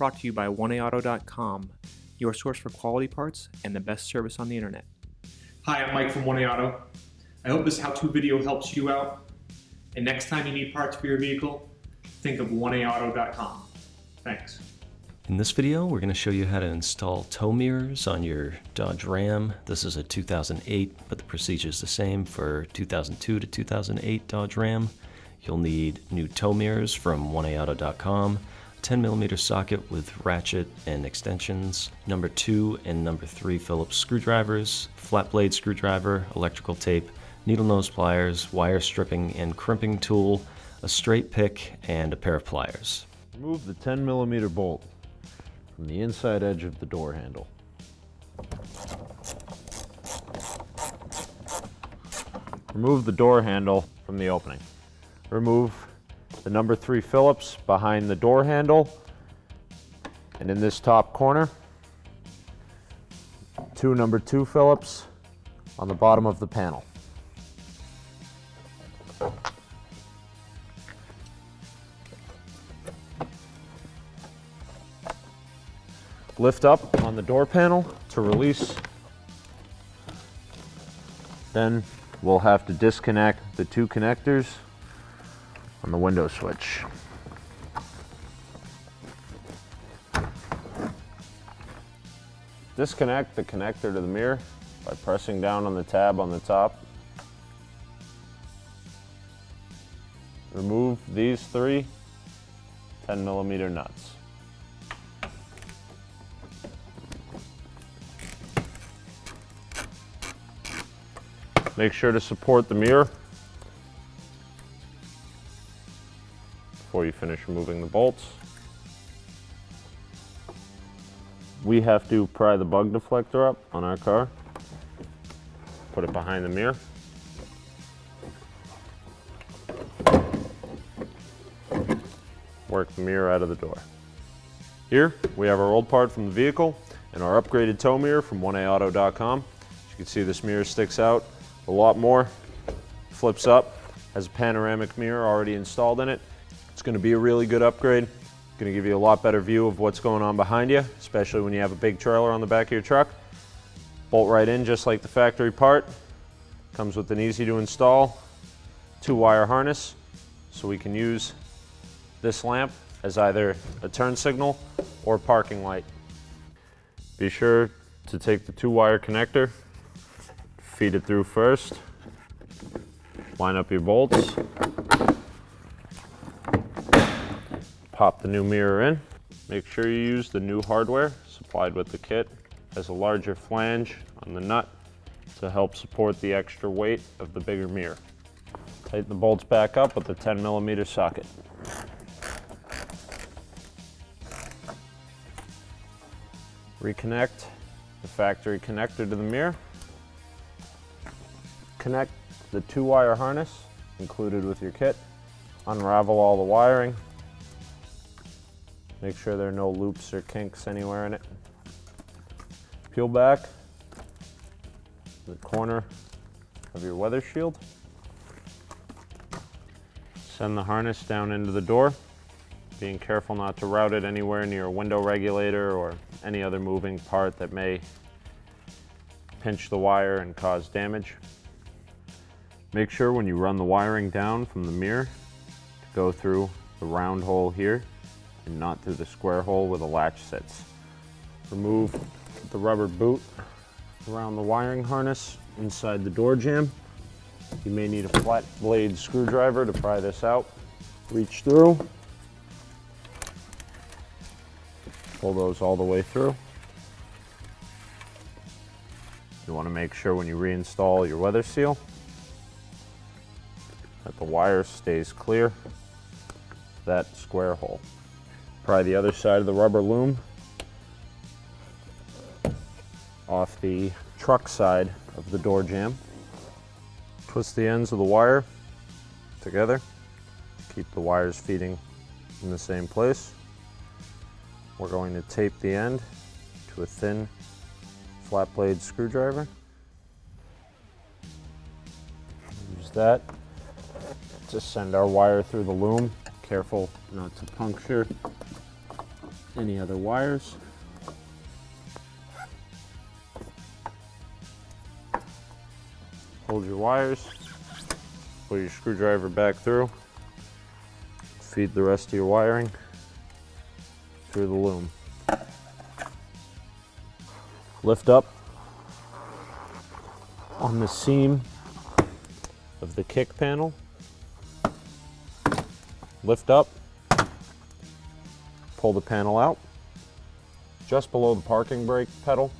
Brought to you by 1AAuto.com, your source for quality parts and the best service on the internet. Hi, I'm Mike from 1A Auto. I hope this how-to video helps you out. And next time you need parts for your vehicle, think of 1AAuto.com. Thanks. In this video, we're going to show you how to install tow mirrors on your Dodge Ram. This is a 2008, but the procedure is the same for 2002 to 2008 Dodge Ram. You'll need new tow mirrors from 1AAuto.com, 10 millimeter socket with ratchet and extensions, number 2 and number 3 Phillips screwdrivers, flat blade screwdriver, electrical tape, needle nose pliers, wire stripping and crimping tool, a straight pick, and a pair of pliers. Remove the 10 millimeter bolt from the inside edge of the door handle. Remove the door handle from the opening. Remove the number 3 Phillips behind the door handle and in this top corner two number 2 Phillips on the bottom of the panel. lift up on the door panel to release. Then we'll have to disconnect the two connectors on the window switch. Disconnect the connector to the mirror by pressing down on the tab on the top. Remove these three 10 millimeter nuts. Make sure to support the mirror before you finish removing the bolts. We have to pry the bug deflector up on our car. Put it behind the mirror. Work the mirror out of the door. Here, we have our old part from the vehicle and our upgraded tow mirror from 1AAuto.com. As you can see, this mirror sticks out a lot more. Flips up, has a panoramic mirror already installed in it. It's gonna be a really good upgrade. Gonna give you a lot better view of what's going on behind you, especially when you have a big trailer on the back of your truck. Bolt right in just like the factory part. Comes with an easy to install two wire harness. So we can use this lamp as either a turn signal or parking light. Be sure to take the two wire connector feed it through first. Line up your bolts. Pop the new mirror in. Make sure you use the new hardware supplied with the kit. Has a larger flange on the nut to help support the extra weight of the bigger mirror. Tighten the bolts back up with the 10 millimeter socket. Reconnect the factory connector to the mirror. Connect the two wire harness included with your kit. Unravel all the wiring. Make sure there are no loops or kinks anywhere in it. Peel back the corner of your weather shield. Send the harness down into the door, being careful not to route it anywhere near a window regulator or any other moving part that may pinch the wire and cause damage. Make sure when you run the wiring down from the mirror to go through the round hole here and not through the square hole where the latch sits. Remove the rubber boot around the wiring harness inside the door jamb. You may need a flat blade screwdriver to pry this out. Reach through. Pull those all the way through. You want to make sure when you reinstall your weather seal that the wire stays clear that square hole. Pry the other side of the rubber loom off the truck side of the door jamb. Twist the ends of the wire together. Keep the wires feeding in the same place. We're going to tape the end to a thin flat blade screwdriver. Use that to send our wire through the loom. Careful not to puncture any other wires. Hold your wires, pull your screwdriver back through, feed the rest of your wiring through the loom. Lift up on the seam of the kick panel. Lift up, pull the panel out. Just below the parking brake pedal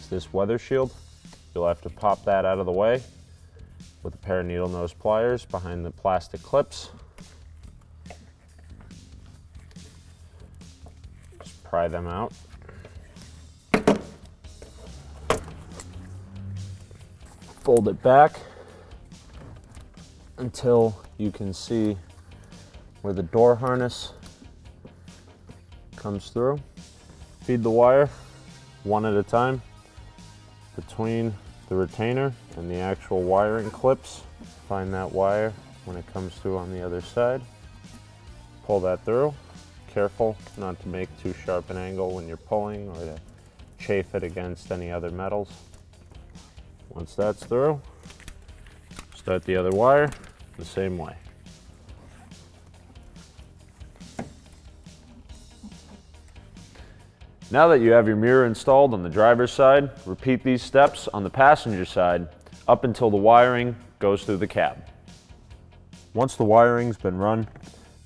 is this weather shield. You'll have to pop that out of the way with a pair of needle nose pliers behind the plastic clips. Just pry them out. Fold it back until you can see where the door harness comes through. Feed the wire one at a time between the retainer and the actual wiring clips. Find that wire when it comes through on the other side. Pull that through. Careful not to make too sharp an angle when you're pulling or to chafe it against any other metals. Once that's through, start the other wire the same way. Now that you have your mirror installed on the driver's side, repeat these steps on the passenger side up until the wiring goes through the cab. Once the wiring's been run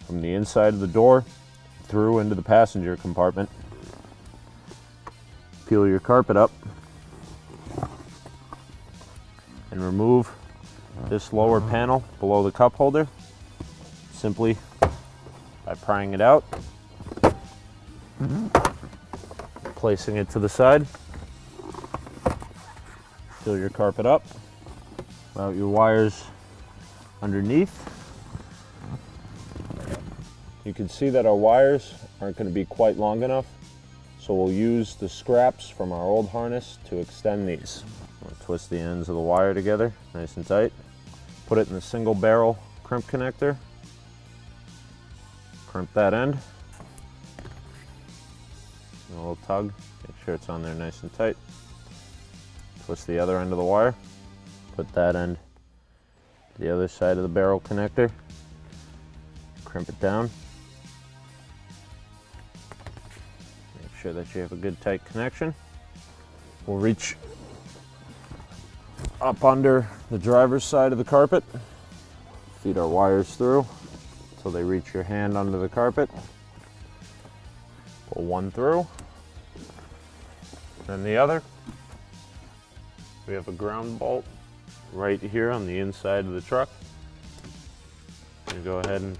from the inside of the door through into the passenger compartment, peel your carpet up and remove this lower panel below the cup holder simply by prying it out placing it to the side. Fill your carpet up. Route your wires underneath. You can see that our wires aren't going to be quite long enough, so we'll use the scraps from our old harness to extend these. We'll twist the ends of the wire together, nice and tight. Put it in the single barrel crimp connector. Crimp that end a little tug, make sure it's on there nice and tight. Twist the other end of the wire, put that end the other side of the barrel connector, crimp it down. Make sure that you have a good tight connection. We'll reach up under the driver's side of the carpet, feed our wires through until they reach your hand under the carpet. Pull one through. Then the other. We have a ground bolt right here on the inside of the truck. Go ahead and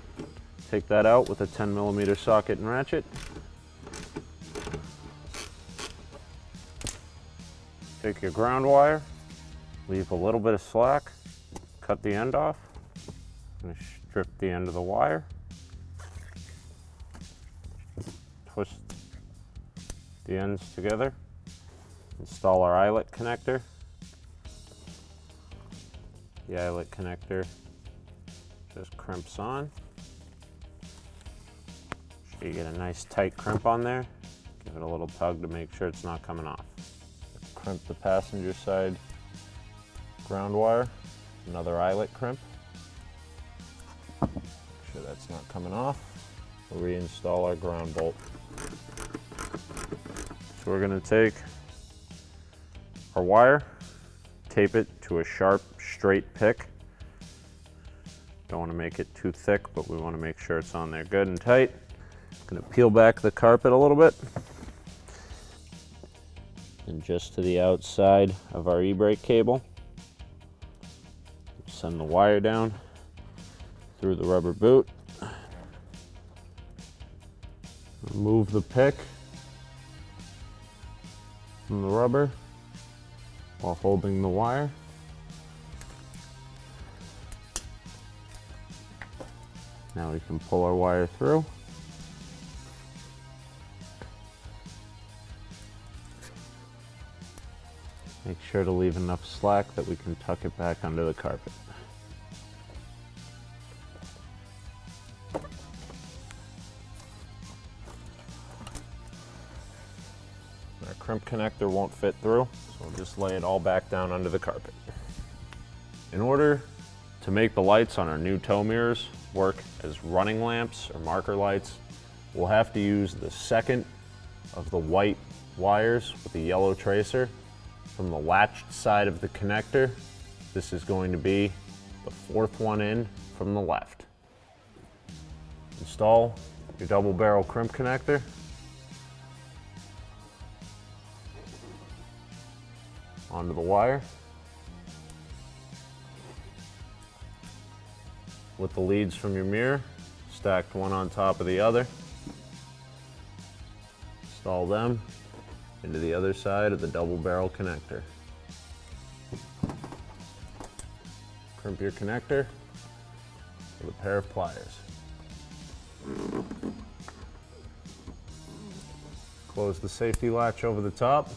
take that out with a 10 millimeter socket and ratchet. Take your ground wire, leave a little bit of slack, cut the end off, and strip the end of the wire. Twist the ends together. Install our eyelet connector. The eyelet connector just crimps on. Sure you get a nice tight crimp on there. Give it a little tug to make sure it's not coming off. Crimp the passenger side ground wire. Another eyelet crimp. Make sure that's not coming off. We'll reinstall our ground bolt. So we're going to take our wire, tape it to a sharp, straight pick. Don't want to make it too thick, but we want to make sure it's on there good and tight. Going to peel back the carpet a little bit. And just to the outside of our e-brake cable. Send the wire down through the rubber boot. Remove the pick from the rubber while holding the wire. Now we can pull our wire through. Make sure to leave enough slack that we can tuck it back under the carpet. Crimp connector won't fit through, so we'll just lay it all back down under the carpet. In order to make the lights on our new tow mirrors work as running lamps or marker lights, we'll have to use the second of the white wires with the yellow tracer from the latched side of the connector. This is going to be the fourth one in from the left. Install your double barrel crimp connector. Onto the wire. With the leads from your mirror stacked one on top of the other. Install them into the other side of the double barrel connector. Crimp your connector with a pair of pliers. Close the safety latch over the top.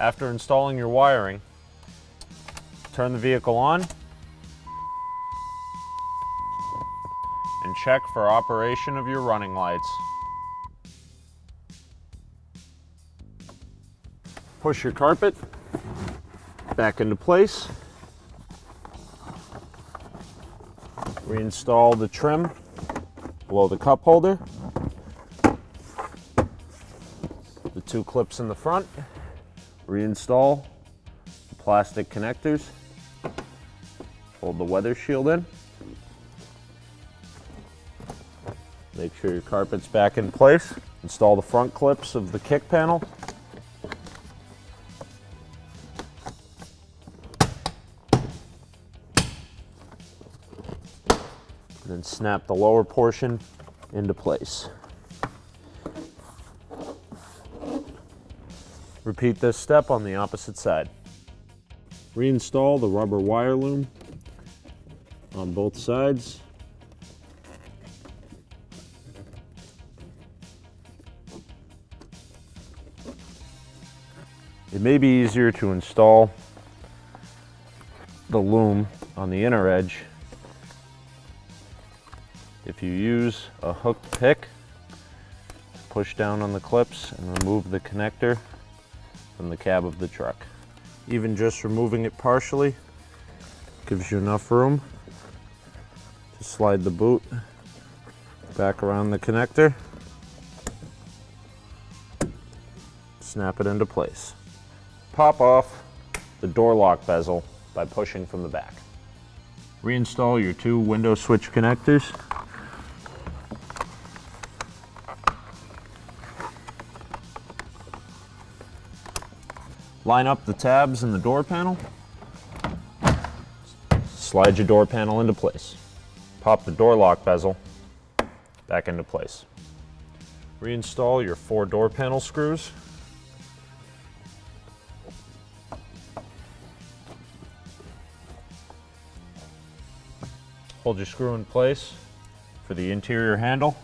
After installing your wiring, turn the vehicle on and check for operation of your running lights. Push your carpet back into place. Reinstall the trim below the cup holder. The two clips in the front. Reinstall the plastic connectors. Hold the weather shield in. Make sure your carpet's back in place. Install the front clips of the kick panel. and then snap the lower portion into place. Repeat this step on the opposite side. Reinstall the rubber wire loom on both sides. It may be easier to install the loom on the inner edge if you use a hook pick, push down on the clips and remove the connector from the cab of the truck. Even just removing it partially gives you enough room to slide the boot back around the connector, snap it into place. Pop off the door lock bezel by pushing from the back. Reinstall your two window switch connectors Line up the tabs in the door panel. Slide your door panel into place. Pop the door lock bezel back into place. Reinstall your four door panel screws. Hold your screw in place for the interior handle.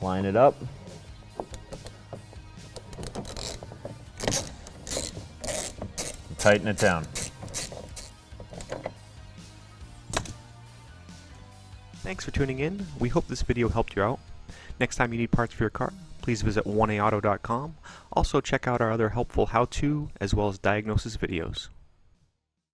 Line it up. Tighten it down. Thanks for tuning in. We hope this video helped you out. Next time you need parts for your car, please visit 1aauto.com. Also check out our other helpful how-to as well as diagnosis videos.